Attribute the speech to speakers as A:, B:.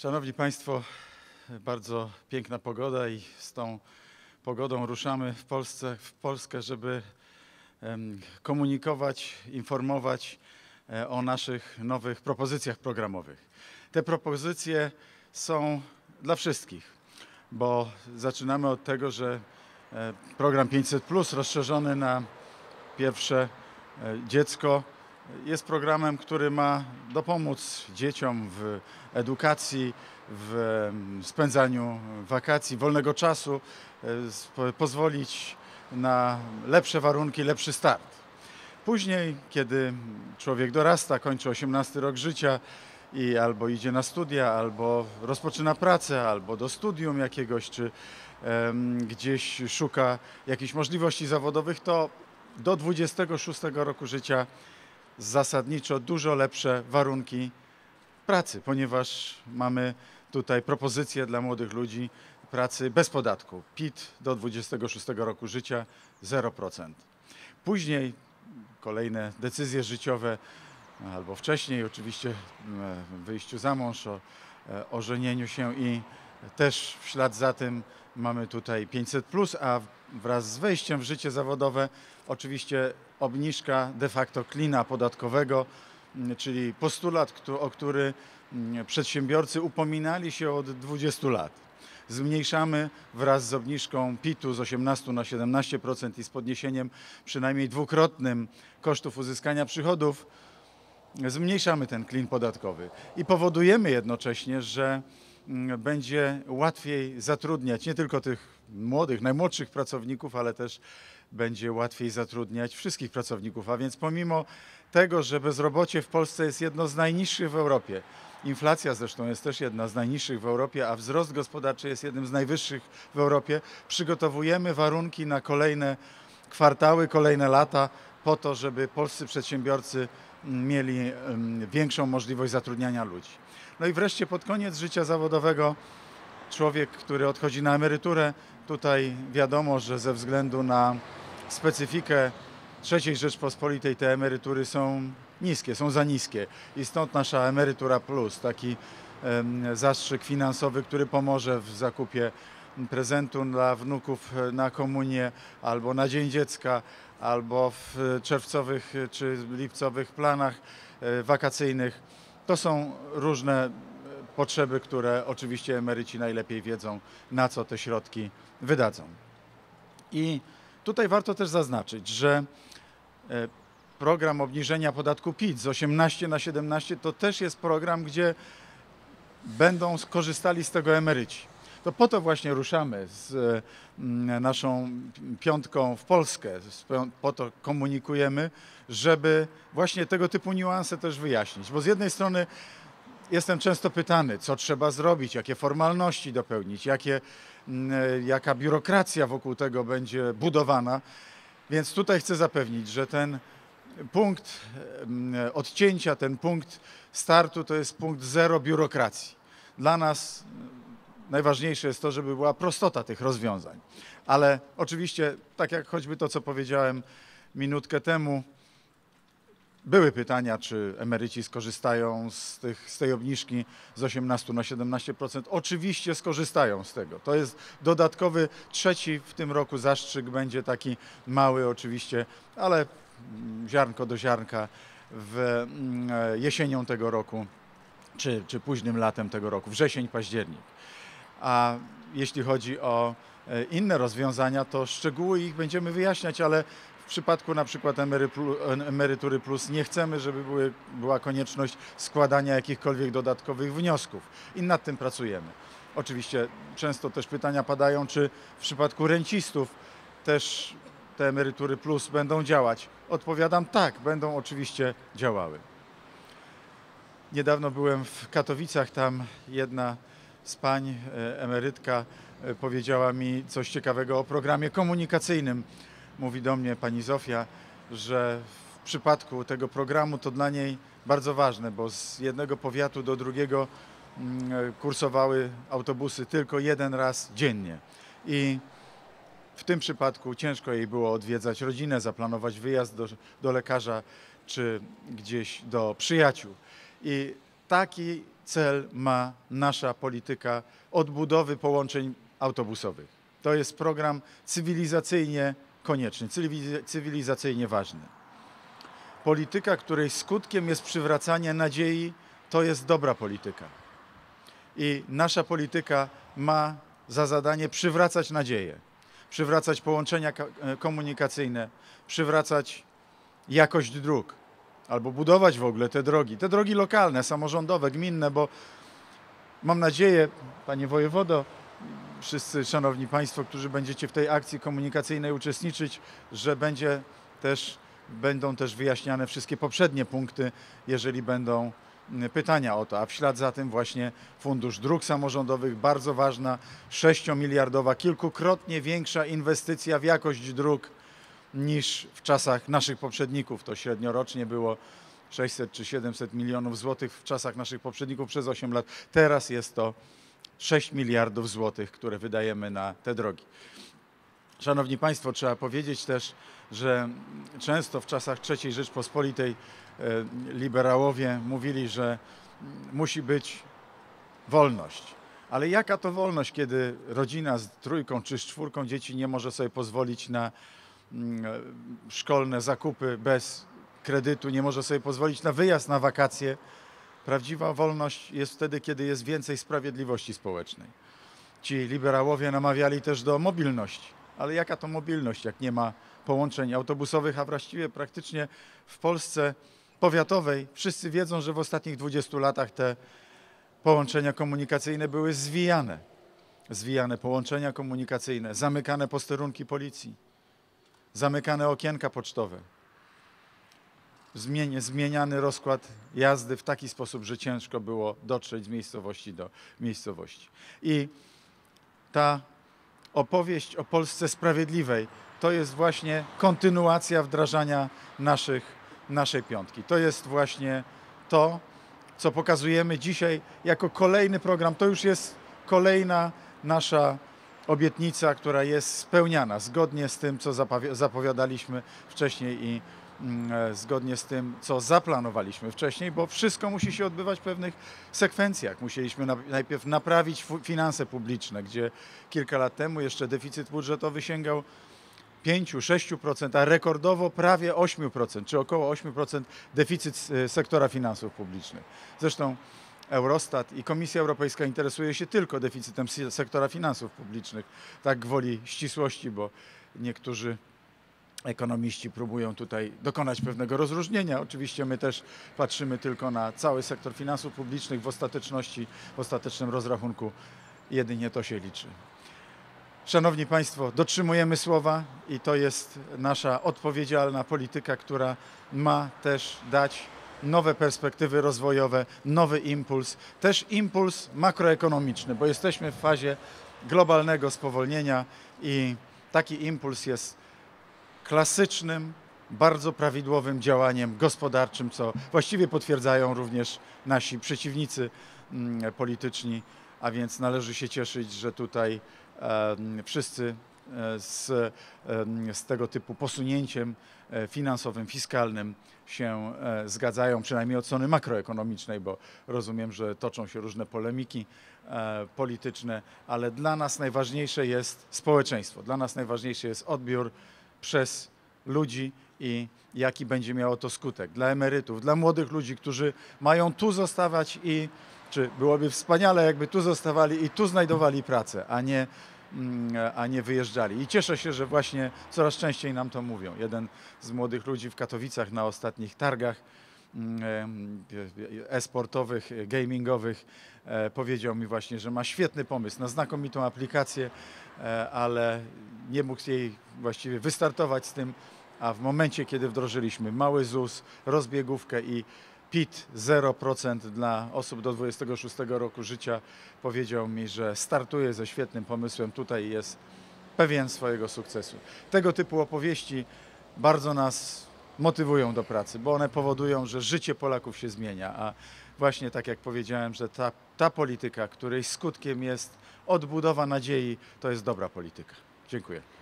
A: Szanowni Państwo, bardzo piękna pogoda i z tą pogodą ruszamy w, Polsce, w Polskę, żeby komunikować, informować e, o naszych nowych propozycjach programowych. Te propozycje są dla wszystkich, bo zaczynamy od tego, że e, program 500 rozszerzony na pierwsze e, dziecko jest programem, który ma dopomóc dzieciom w edukacji, w spędzaniu wakacji, wolnego czasu, e, pozwolić na lepsze warunki, lepszy start. Później, kiedy człowiek dorasta, kończy 18 rok życia i albo idzie na studia, albo rozpoczyna pracę, albo do studium jakiegoś, czy em, gdzieś szuka jakichś możliwości zawodowych, to do 26 roku życia zasadniczo dużo lepsze warunki pracy, ponieważ mamy tutaj propozycje dla młodych ludzi pracy bez podatku. PIT do 26 roku życia 0%. Później kolejne decyzje życiowe, albo wcześniej oczywiście m, wyjściu za mąż, o, e, ożenieniu się i też w ślad za tym mamy tutaj 500, a wraz z wejściem w życie zawodowe oczywiście obniżka de facto klina podatkowego, m, czyli postulat, o który m, przedsiębiorcy upominali się od 20 lat. Zmniejszamy wraz z obniżką PIT-u z 18 na 17% i z podniesieniem przynajmniej dwukrotnym kosztów uzyskania przychodów, zmniejszamy ten klin podatkowy i powodujemy jednocześnie, że mm, będzie łatwiej zatrudniać nie tylko tych młodych, najmłodszych pracowników, ale też będzie łatwiej zatrudniać wszystkich pracowników. A więc pomimo tego, że bezrobocie w Polsce jest jedno z najniższych w Europie, inflacja zresztą jest też jedna z najniższych w Europie, a wzrost gospodarczy jest jednym z najwyższych w Europie, przygotowujemy warunki na kolejne kwartały, kolejne lata po to, żeby polscy przedsiębiorcy mm, mieli em, większą możliwość zatrudniania ludzi. No i wreszcie pod koniec życia zawodowego człowiek, który odchodzi na emeryturę, tutaj wiadomo, że ze względu na specyfikę III Rzeczpospolitej te emerytury są niskie, są za niskie i stąd nasza emerytura plus, taki zastrzyk finansowy, który pomoże w zakupie prezentu dla wnuków e, na komunię albo na Dzień Dziecka, albo w czerwcowych czy lipcowych planach e, wakacyjnych. To są różne e, potrzeby, które oczywiście emeryci najlepiej wiedzą, na co te środki wydadzą. I tutaj warto też zaznaczyć, że e, program obniżenia podatku PIT z 18 na 17 to też jest program, gdzie będą skorzystali z tego emeryci. To po to właśnie ruszamy z e, naszą piątką w Polskę, po to komunikujemy, żeby właśnie tego typu niuanse też wyjaśnić. Bo z jednej strony jestem często pytany, co trzeba zrobić, jakie formalności dopełnić, jakie, m, e, jaka biurokracja wokół tego będzie budowana. Więc tutaj chcę zapewnić, że ten punkt em, odcięcia, ten punkt startu to jest punkt zero biurokracji. Dla nas najważniejsze jest to, żeby była prostota tych rozwiązań. Ale oczywiście, tak jak choćby to, co powiedziałem minutkę temu, były pytania, czy emeryci skorzystają z, tych, z tej obniżki z 18 na 17%. Oczywiście skorzystają z tego. To jest dodatkowy, trzeci w tym roku zastrzyk, będzie taki mały oczywiście, ale mm, ziarnko do ziarnka w mm, jesienią tego roku, czy, czy późnym latem tego roku, wrzesień, październik. A jeśli chodzi o e, inne rozwiązania, to szczegóły ich będziemy wyjaśniać, ale przypadku na przykład emerytury plus nie chcemy, żeby były, była konieczność składania jakichkolwiek dodatkowych wniosków i nad tym pracujemy. Oczywiście często też pytania padają, czy w przypadku rencistów też te emerytury plus będą działać. Odpowiadam tak, będą oczywiście działały. Niedawno byłem w Katowicach, tam jedna z pań, e, emerytka, e, powiedziała mi coś ciekawego o programie komunikacyjnym. Mówi do mnie pani Zofia, że w przypadku tego programu to dla niej bardzo ważne, bo z jednego powiatu do drugiego mm, kursowały autobusy tylko jeden raz dziennie. I w tym przypadku ciężko jej było odwiedzać rodzinę, zaplanować wyjazd do, do lekarza czy gdzieś do przyjaciół. I taki cel ma nasza polityka odbudowy połączeń autobusowych. To jest program cywilizacyjnie konieczny, cywiliz- cywilizacyjnie ważny. Polityka, której skutkiem jest przywracanie nadziei, to jest dobra polityka. I nasza polityka ma za zadanie przywracać nadzieję, przywracać połączenia e, komunikacyjne, przywracać jakość dróg, albo budować w ogóle te drogi, te drogi lokalne, samorządowe, gminne, bo mam nadzieję, panie wojewodo, wszyscy szanowni państwo, którzy będziecie w tej akcji komunikacyjnej uczestniczyć, że będzie też, będą też wyjaśniane wszystkie poprzednie punkty, jeżeli będą mm, pytania o to, a w ślad za tym właśnie Fundusz Dróg Samorządowych, bardzo ważna, 6-miliardowa, kilkukrotnie większa inwestycja w jakość dróg niż w czasach naszych poprzedników. To średnio rocznie było 600 czy 700 milionów złotych w czasach naszych poprzedników przez 8 lat. Teraz jest to 6 miliardów złotych, które wydajemy na te drogi. Szanowni Państwo, trzeba powiedzieć też, że często w czasach III Rzeczpospolitej e, liberałowie mówili, że musi być wolność. Ale jaka to wolność, kiedy rodzina z trójką czy z czwórką dzieci nie może sobie pozwolić na mm, szkolne zakupy bez kredytu, nie może sobie pozwolić na wyjazd na wakacje? Prawdziwa wolność jest wtedy, kiedy jest więcej sprawiedliwości społecznej. Ci liberałowie namawiali też do mobilności. Ale jaka to mobilność, jak nie ma połączeń autobusowych, a właściwie praktycznie w Polsce powiatowej wszyscy wiedzą, że w ostatnich 20 latach te połączenia komunikacyjne były zwijane. Zwijane połączenia komunikacyjne, zamykane posterunki policji, zamykane okienka pocztowe zmieniany rozkład jazdy w taki sposób, że ciężko było dotrzeć z miejscowości do miejscowości. I ta opowieść o Polsce sprawiedliwej to jest właśnie kontynuacja wdrażania naszych, naszej piątki. To jest właśnie to, co pokazujemy dzisiaj jako kolejny program. To już jest kolejna nasza obietnica, która jest spełniana zgodnie z tym, co zapowi- zapowiadaliśmy wcześniej i zgodnie z tym, co zaplanowaliśmy wcześniej, bo wszystko musi się odbywać w pewnych sekwencjach. Musieliśmy na, najpierw naprawić finanse publiczne, gdzie kilka lat temu jeszcze deficyt budżetowy sięgał 5-6%, a rekordowo prawie 8%, czy około 8% deficyt e, sektora finansów publicznych. Zresztą Eurostat i Komisja Europejska interesuje się tylko deficytem se- sektora finansów publicznych, tak gwoli ścisłości, bo niektórzy ekonomiści próbują tutaj dokonać pewnego rozróżnienia. Oczywiście my też patrzymy tylko na cały sektor finansów publicznych w ostateczności, w ostatecznym rozrachunku jedynie to się liczy. Szanowni Państwo, dotrzymujemy słowa i to jest nasza odpowiedzialna polityka, która ma też dać nowe perspektywy rozwojowe, nowy impuls, też impuls makroekonomiczny, bo jesteśmy w fazie globalnego spowolnienia i taki impuls jest klasycznym, bardzo prawidłowym działaniem gospodarczym, co właściwie potwierdzają również nasi przeciwnicy mm, polityczni, a więc należy się cieszyć, że tutaj wszyscy e, z, z tego typu posunięciem e, finansowym, fiskalnym się e, zgadzają, przynajmniej od strony makroekonomicznej, bo rozumiem, że toczą się różne polemiki polityczne, ale dla nas najważniejsze jest społeczeństwo, dla nas najważniejszy jest odbiór przez ludzi i jaki będzie miało to skutek dla emerytów, dla młodych ludzi, którzy mają tu zostawać i czy byłoby wspaniale, jakby tu zostawali i tu znajdowali pracę, a nie, mm, a nie wyjeżdżali. I cieszę się, że właśnie coraz częściej nam to mówią. Jeden z młodych ludzi w Katowicach na ostatnich targach e-sportowych, gamingowych e, powiedział mi właśnie, że ma świetny pomysł na znakomitą aplikację, e, ale nie mógł jej właściwie wystartować z tym, a w momencie, kiedy wdrożyliśmy mały ZUS, rozbiegówkę i PIT 0% dla osób do 26 roku życia, powiedział mi, że startuje ze świetnym pomysłem tutaj jest pewien swojego sukcesu. Tego typu opowieści bardzo nas motywują do pracy, bo one powodują, że życie Polaków się zmienia, a właśnie tak jak powiedziałem, że ta, ta polityka, której skutkiem jest odbudowa nadziei, to jest dobra polityka. Dziękuję.